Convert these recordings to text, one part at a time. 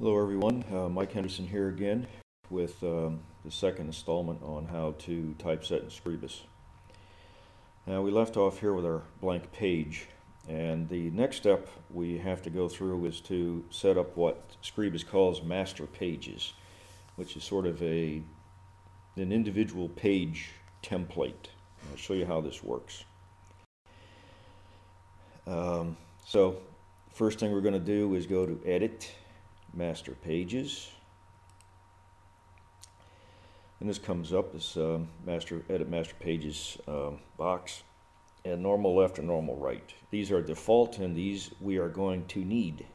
Hello everyone, uh, Mike Henderson here again with um, the second installment on how to typeset in Scribus. Now we left off here with our blank page and the next step we have to go through is to set up what Scribus calls master pages which is sort of a an individual page template. I'll show you how this works. Um, so first thing we're going to do is go to edit master pages. And this comes up, this uh, master edit master pages um, box, and normal left and normal right. These are default, and these we are going to need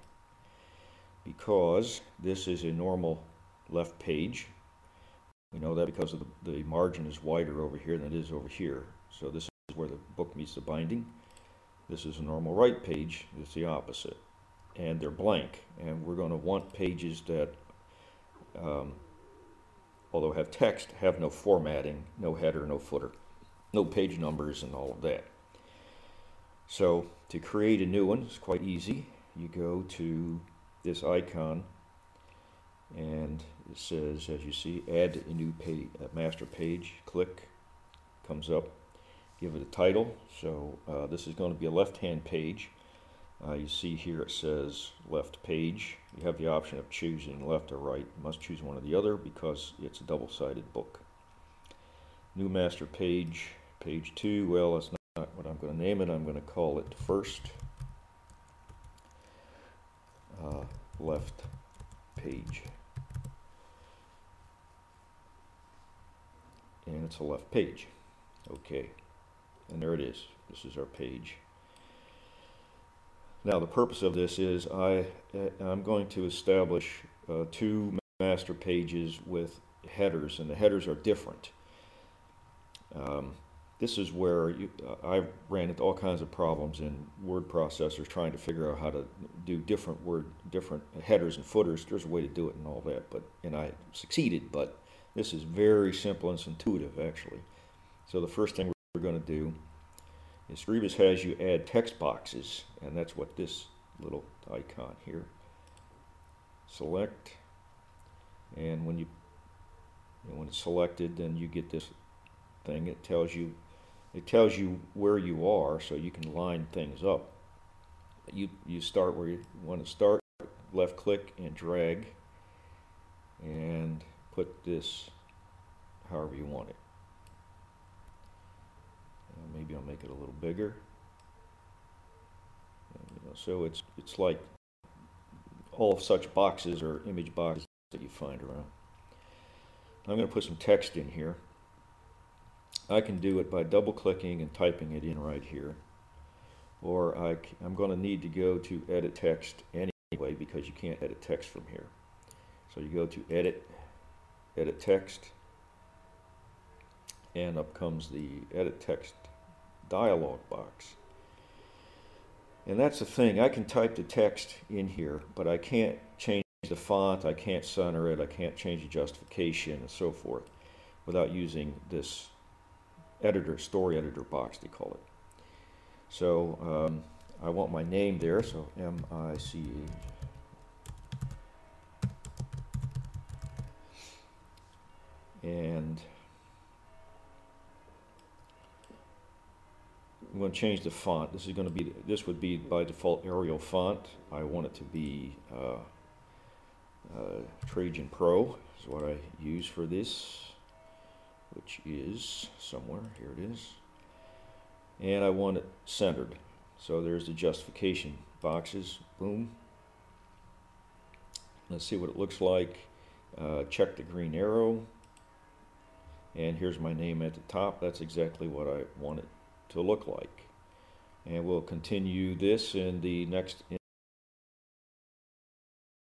because this is a normal left page. We know that because of the, the margin is wider over here than it is over here. So this is where the book meets the binding. This is a normal right page. It's the opposite and they're blank. And we're going to want pages that, um, although have text, have no formatting, no header, no footer, no page numbers, and all of that. So to create a new one, it's quite easy. You go to this icon and it says, as you see, add a new page, a master page. Click, comes up. Give it a title. So uh, this is going to be a left-hand page. Uh, you see here it says left page. You have the option of choosing left or right. You must choose one or the other because it's a double-sided book. New master page, page 2. Well, that's not what I'm going to name it. I'm going to call it first uh, left page. And it's a left page. Okay. And there it is. This is our page. Now the purpose of this is I, I'm going to establish uh, two master pages with headers and the headers are different. Um, this is where you, uh, I ran into all kinds of problems in word processors trying to figure out how to do different word, different headers and footers. There's a way to do it and all that, but and I succeeded. But this is very simple and it's intuitive actually. So the first thing we're going to do Scribus has you add text boxes, and that's what this little icon here. Select, and when you, know, when it's selected, then you get this thing. It tells you, it tells you where you are, so you can line things up. You you start where you want to start. Left click and drag, and put this however you want it maybe I'll make it a little bigger. And, you know, so it's it's like all such boxes or image boxes that you find around. I'm going to put some text in here. I can do it by double clicking and typing it in right here. Or I, am going to need to go to edit text anyway because you can't edit text from here. So you go to edit, edit text, and up comes the edit text dialog box. And that's the thing, I can type the text in here, but I can't change the font, I can't center it, I can't change the justification and so forth without using this editor, story editor box they call it. So um, I want my name there, so M-I-C-E. And I'm going to change the font. This is going to be, this would be by default Arial font. I want it to be uh, uh, Trajan Pro is what I use for this, which is somewhere, here it is. And I want it centered. So there's the justification boxes, boom. Let's see what it looks like. Uh, check the green arrow. And here's my name at the top. That's exactly what I want it to look like. And we'll continue this in the next